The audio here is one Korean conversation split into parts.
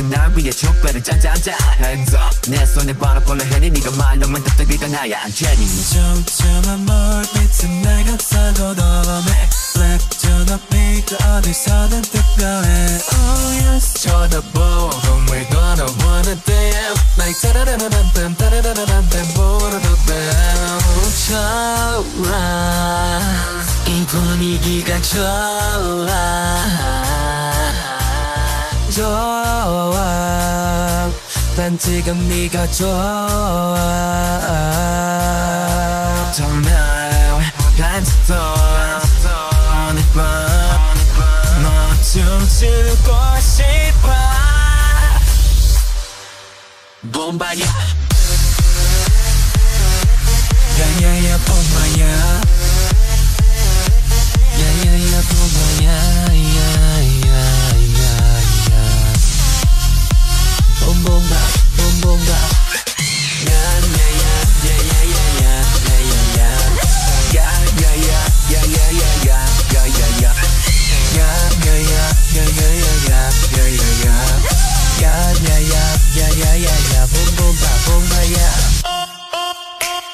지금 날 위해 족배를 짜자자 Hands up. 내 손에 바라볼래 해니 네가 말로만 답답이가 나야. 제니 촘촘한 몰빛은 날 감싸고도네 Black 전화빛 어디서든 특별해. Oh yes. 쳐다보고 we're gonna wanna dance Like 따라라라란딴 따라라라란딴 보러도 down 좋아. 이 분위기가 좋아 난 지금 네가 좋아. Tonight 간직도 오늘 밤너 춤추고 싶어. 봄바야. 야야야 봄바야. 야야야 봄바야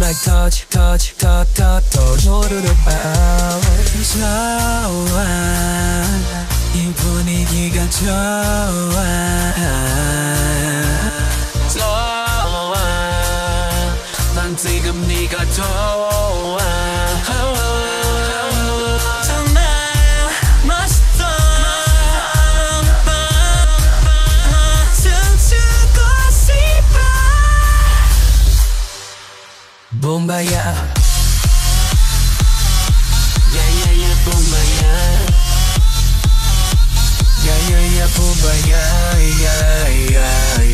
Like touch touch touch touch 조르르 아 좋아 이 분위기가 좋아 좋아 난 지금 네가 좋아 Kumbaya. Yeah, yeah, yeah, Kumbaya. Yeah, yeah, yeah, Kumbaya. Yeah, yeah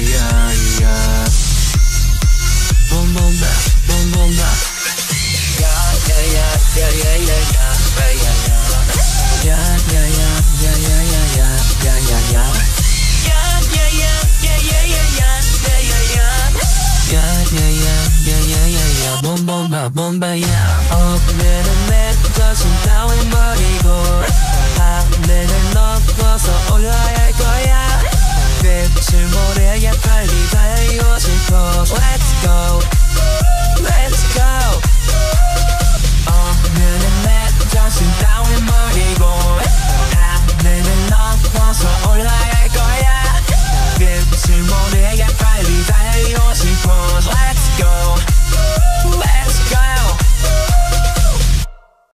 Bombaya.